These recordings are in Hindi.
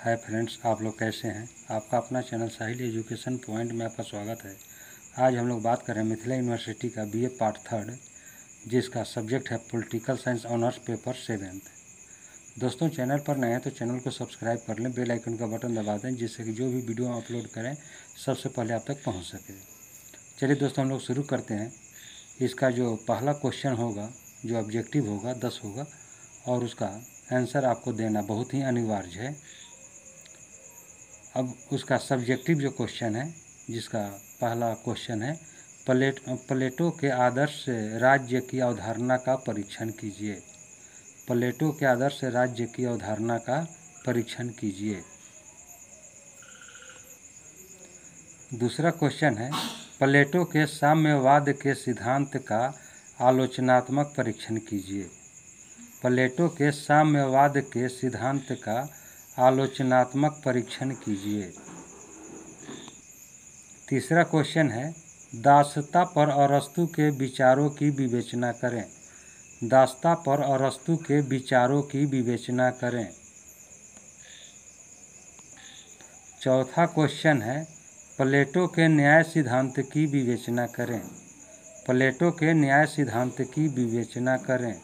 हाय फ्रेंड्स, आप लोग कैसे हैं? आपका अपना चैनल साहिल एजुकेशन पॉइंट में आपका स्वागत है। आज हम लोग बात कर रहे हैं मिथिला यूनिवर्सिटी का बीए पार्ट थर्ड, जिसका सब्जेक्ट है political science honours paper seventh. दोस्तों, चैनल पर नए हैं तो चैनल को सब्सक्राइब कर लें, बेल आइकन का बटन दबा दें, जिससे कि जो भी वीडियो हम अपलोड करें, सबसे पहले आप तक पहुँच सके। चलिए दोस्तों, हम लोग शुरू करते हैं। इसका जो पहला क्वेश्चन होगा, जो ऑब्जेक्टिव होगा, दस होगा, और उसका आंसर आपको देना बहुत ही अनिवार्य है। अब उसका सब्जेक्टिव जो क्वेश्चन है, जिसका पहला क्वेश्चन है, प्लेट, प्लेटो के आदर्श राज्य की अवधारणा का परीक्षण कीजिए। प्लेटो के आदर्श राज्य की अवधारणा का परीक्षण कीजिए। दूसरा क्वेश्चन है, प्लेटो के साम्यवाद के सिद्धांत का आलोचनात्मक परीक्षण कीजिए। प्लेटो के साम्यवाद के सिद्धांत का आलोचनात्मक परीक्षण कीजिए। तीसरा क्वेश्चन है, दासता पर अरस्तु के विचारों की विवेचना करें। दासता पर अरस्तु के विचारों की विवेचना करें। चौथा क्वेश्चन है, प्लेटो के न्याय सिद्धांत की विवेचना करें। प्लेटो के न्याय सिद्धांत की विवेचना करें।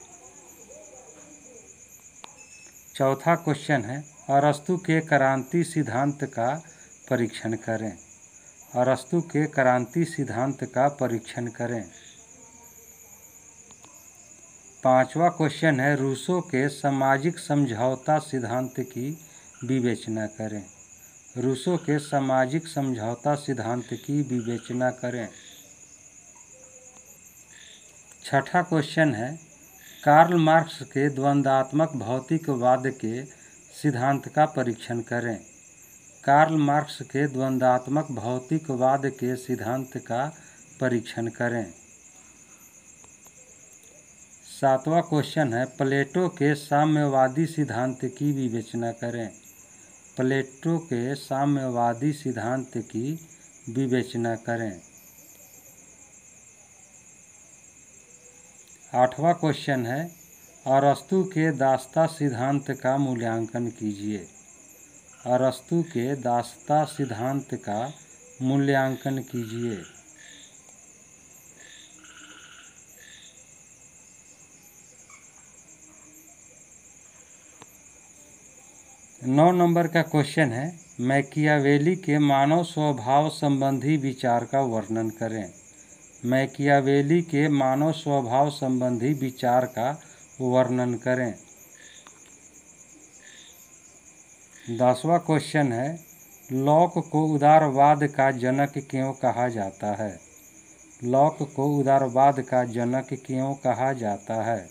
चौथा क्वेश्चन है अरस्तु के क्रांति सिद्धांत का परीक्षण करें। अरस्तु के क्रांति सिद्धांत का परीक्षण करें। पांचवा क्वेश्चन है, रूसो के सामाजिक समझौता सिद्धांत की विवेचना करें। रूसो के सामाजिक समझौता सिद्धांत की विवेचना करें। छठा क्वेश्चन है कार्ल मार्क्स के द्वंद्वात्मक भौतिकवाद के सिद्धांत का परीक्षण करें। कार्ल मार्क्स के द्वंद्वात्मक भौतिकवाद के सिद्धांत का परीक्षण करें। सातवां क्वेश्चन है, प्लेटो के साम्यवादी सिद्धांत की विवेचना करें। प्लेटो के साम्यवादी सिद्धांत की विवेचना करें। आठवां क्वेश्चन है अरस्तु के दास्ता सिद्धांत का मूल्यांकन कीजिए। अरस्तु के दास्ता सिद्धांत का मूल्यांकन कीजिए। नौ नंबर का क्वेश्चन है, मैकियावेली के मानव स्वभाव संबंधी विचार का वर्णन करें। मैकियावेली के मानव स्वभाव संबंधी विचार का वर्णन करें। दसवा क्वेश्चन है, लॉक को उदारवाद का जनक क्यों कहा जाता है? लॉक को उदारवाद का जनक क्यों कहा जाता है?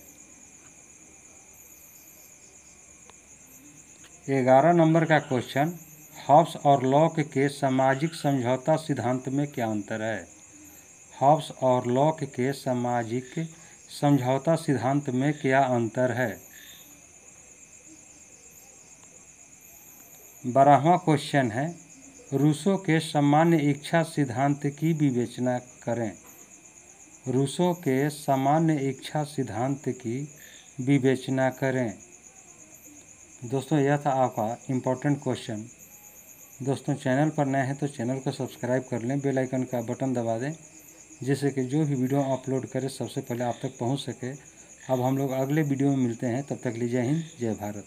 ग्यारह नंबर का क्वेश्चन हॉब्स और लॉक के सामाजिक समझौता सिद्धांत में क्या अंतर है? हॉब्स और लॉक के सामाजिक समझौता सिद्धांत में क्या अंतर है? बारहवा क्वेश्चन है, रूसो के सामान्य इच्छा सिद्धांत की विवेचना करें। रूसो के सामान्य इच्छा सिद्धांत की विवेचना करें। दोस्तों, यह था आपका इम्पोर्टेंट क्वेश्चन दोस्तों, चैनल पर नए हैं तो चैनल को सब्सक्राइब कर लें, बेल आइकन का बटन दबा दें। जिससे कि जो भी वीडियो अपलोड करें, सबसे पहले आप तक पहुँच सके। अब हम लोग अगले वीडियो में मिलते हैं। तब तक लीजिए हिंद, जय भारत।